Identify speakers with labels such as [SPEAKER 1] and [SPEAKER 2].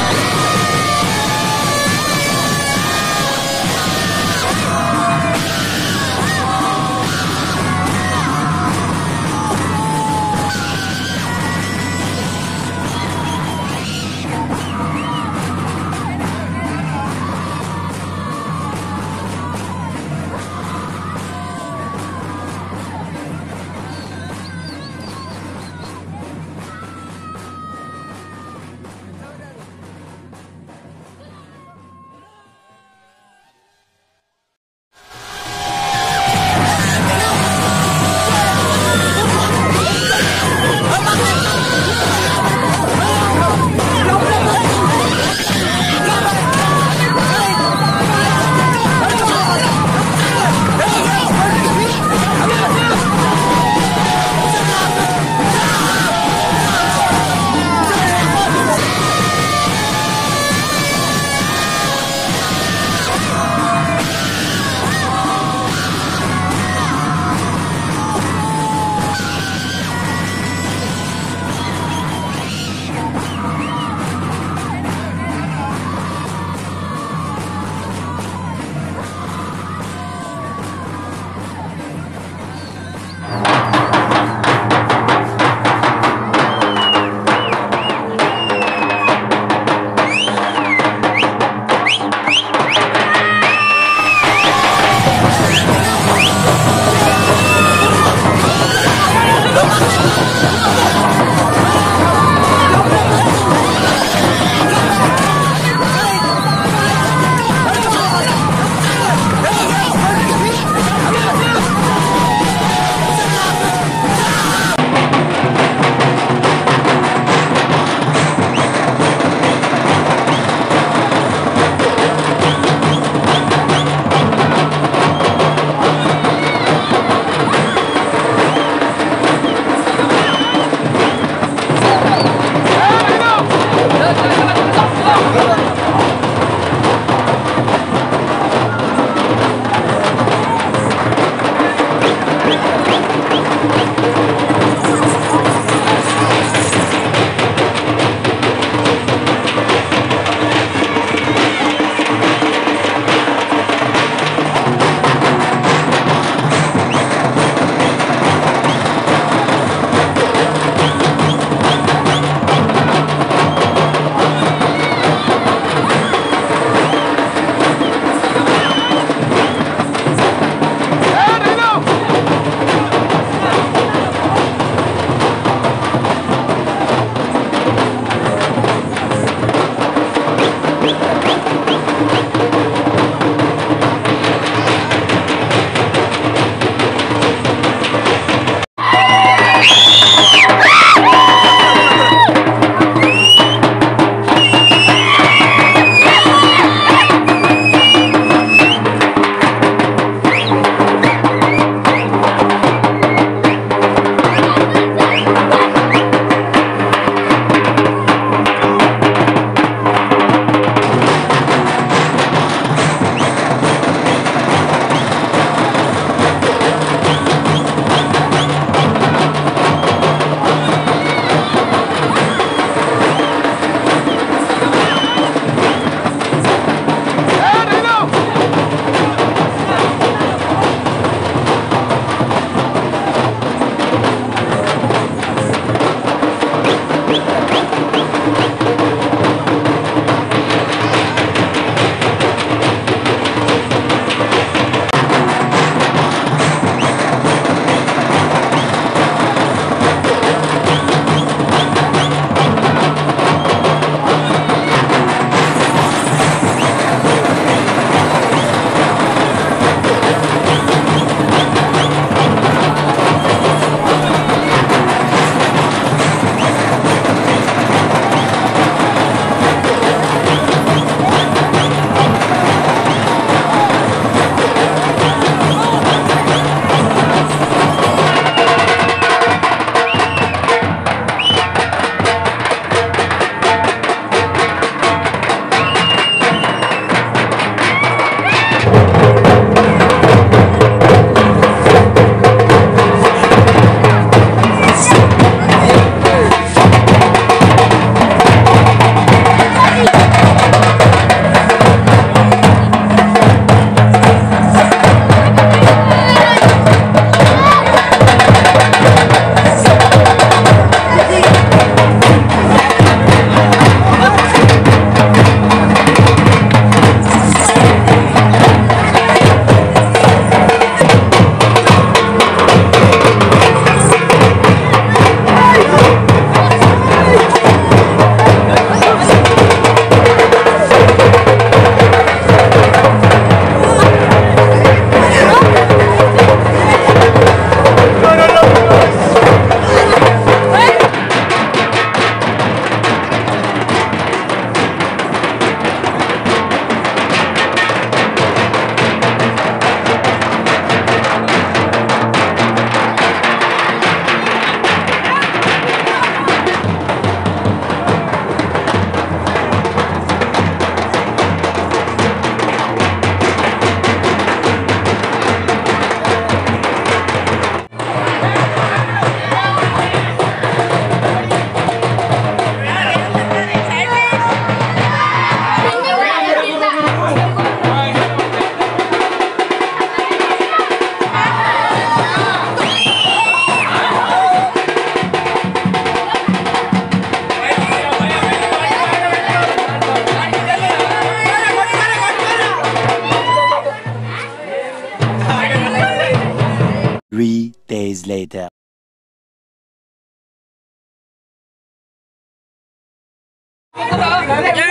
[SPEAKER 1] Bye.
[SPEAKER 2] Hey!